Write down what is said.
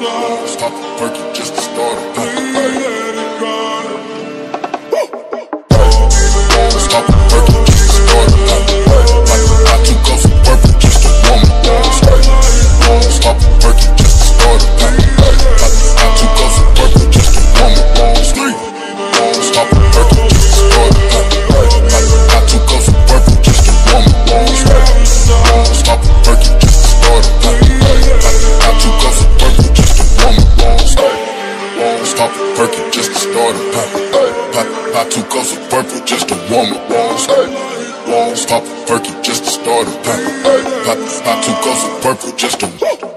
slow, stop working. just to start a pop. Pop, pop two cups of purple just to warm up. Walls, pop a perky just to start a pop. Pop, pop two cups of purple just to.